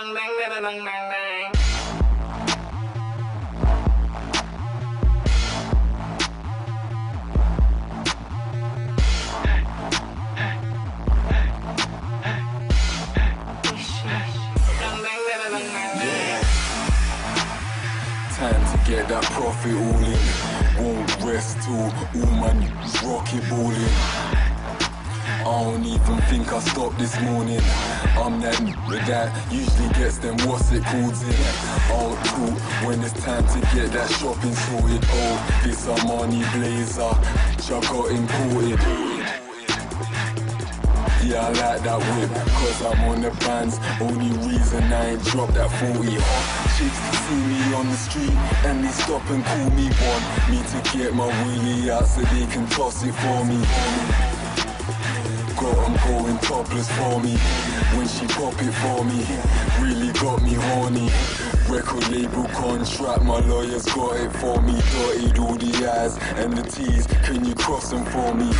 Dang, dang, dang, dang, dang, dang. Get that profit all in. Won't rest till all my niggas rocket balling. I don't even think I stopped this morning. I'm that nigga that usually gets them what's it called in. All cool when it's time to get that shopping sorted. Oh, this Armani blazer, I got imported. Yeah, I like that whip, cause I'm on the bands. Only reason I ain't dropped that 40 hot. Chicks see me on the street and they stop and call me one. Me to get my wheelie out so they can toss it for me. Got 'em going topless for me. When she pop it for me, really got me horny. Record label contract, my lawyers got it for me. Dotted all the I's and the T's. Can you cross them for me?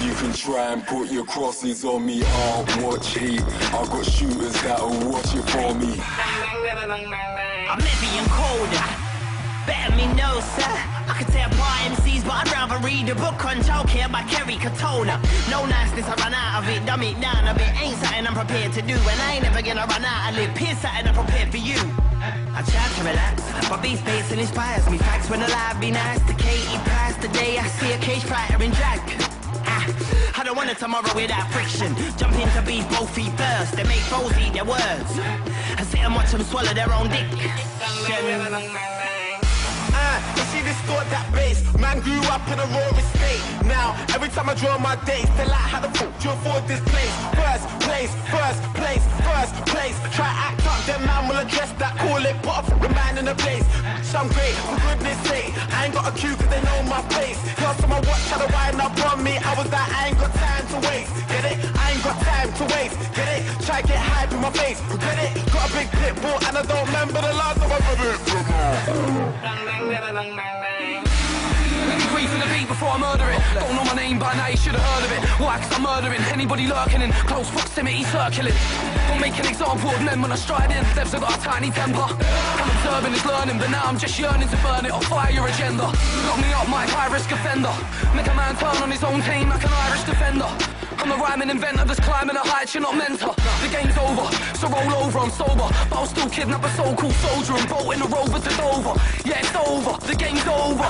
You can try and put your crosses on me, I'll watch. I got shooters that'll watch it for me. I'm and colder. Better me know, sir. Could tear apart MCs, but I'd rather read a book on childcare by Kerry Katona. No niceness, I run out of it, dumb it down a bit. Ain't something I'm prepared to do, and I ain't never gonna run out of it. Here's something I'm prepared for you. I try to relax, but these beef pacing inspires me. Facts when alive, be nice to Katie Price. Today I see a cage fighter in drag. Ah, I don't want a tomorrow without friction. Jump into beef both feet first. They make foes eat their words. I sit and watch them swallow their own dick. Distort that bass. Man grew up in a raw estate. Now, every time I draw my dates, they like how the fuck do you afford this place? First place, first place, first place. Try act up, then man will address that. Call it up the man in the place. Some great, for goodness sake. I ain't got a queue cause they know my face. Last time I watch how to wind up on me, I was like, I ain't got time to waste. Get it? I ain't got time to waste. Get it? Try get hype in my face. Get it? Got a big pit bull and I don't remember the last time I read it. Before I murder it. Don't know my name by now, you should have heard of it. Why? Cause I'm murdering anybody lurking in close proximity, circling. Don't make an example of men when I stride in. Have got a tiny temper. I'm observing is learning, but now I'm just yearning to burn it. I'll fire your agenda. Lock me up, my high risk offender. Make a man turn on his own team like an Irish defender. I'm a rhyming inventor that's climbing a height you're not meant to. The game's over, so roll over, I'm sober. But I'll still kidnap a so-called soldier and bolt in a rover to Dover. Yeah, it's over, the game's over.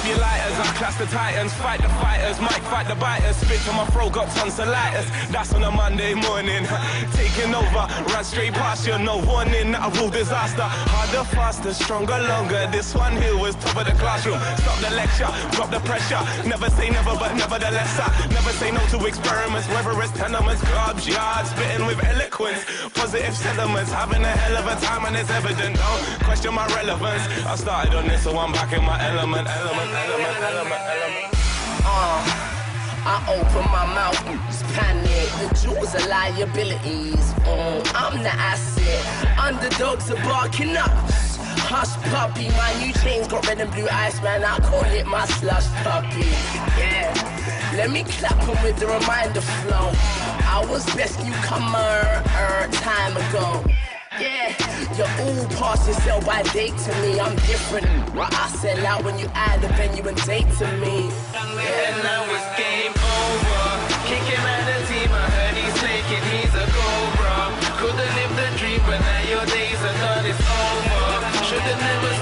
Up your lighters, I clash the titans, fight the fighters, might fight the biters, spit to my throat, got tons of lighters. That's on a Monday morning, taking over, run straight past you, no warning, I rule disaster. Harder, faster, stronger, longer. This one here was top of the classroom. Stop the lecture, drop the pressure. Never say never, but nevertheless, I never say no to experiments, whether it's tenements, clubs, yards, spitting with eloquence, positive sentiments, having a hell of a time, and it's evident. Don't question my relevance. I started on this, so I'm back in my element, element, Uh, I open my mouth, it's panic. The jewels are liabilities. Mm, I'm the asset. Underdogs are barking up. Hush puppy, my new chains got red and blue ice, man. I call it my slush puppy. Yeah. Let me clap 'em with the reminder flow. I was best newcomer er, time ago. Yeah, you're all past yourself by date to me. I'm different. I sell out when you add a venue and date to me. And now it's game over. Kick him out the team. I heard he's taking, he's a cobra. Couldn't live the dream, but now your days are done. It's over. Should've never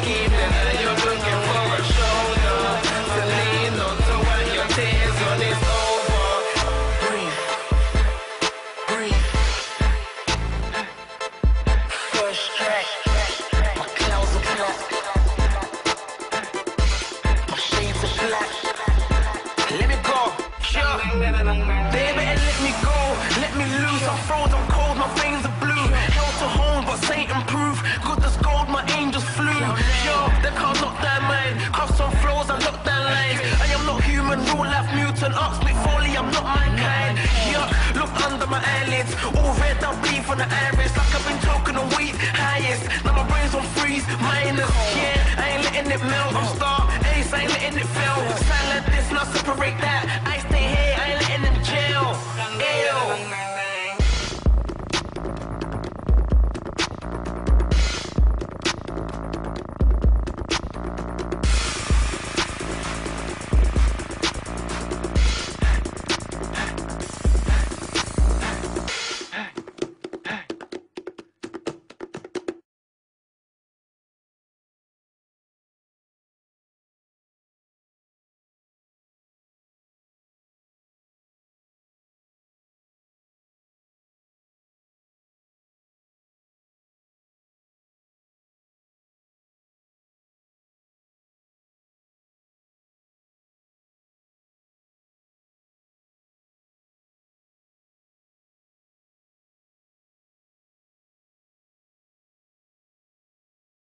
Baby, and let me go, let me loose. I'm frozen I'm cold, my veins are blue. Hell to home, but Satan proof. Good as gold, my angels flew. Yo, they can't lock that mind. Cuffs on floors, I lock that lines. I am not human, real life mutant. Me fully, I'm not mankind. Yuck, look under my eyelids. All red, I bleed from the iris. Like I've been talking on weed, highest. Now my brain's on freeze, minus. Yeah, I ain't letting it melt. I'm star, ace, I ain't letting it fail. Sign like this, not